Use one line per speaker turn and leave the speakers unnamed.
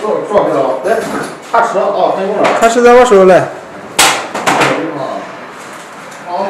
卡撞了，来，车哦，开工了，卡车
在我手里。
哦，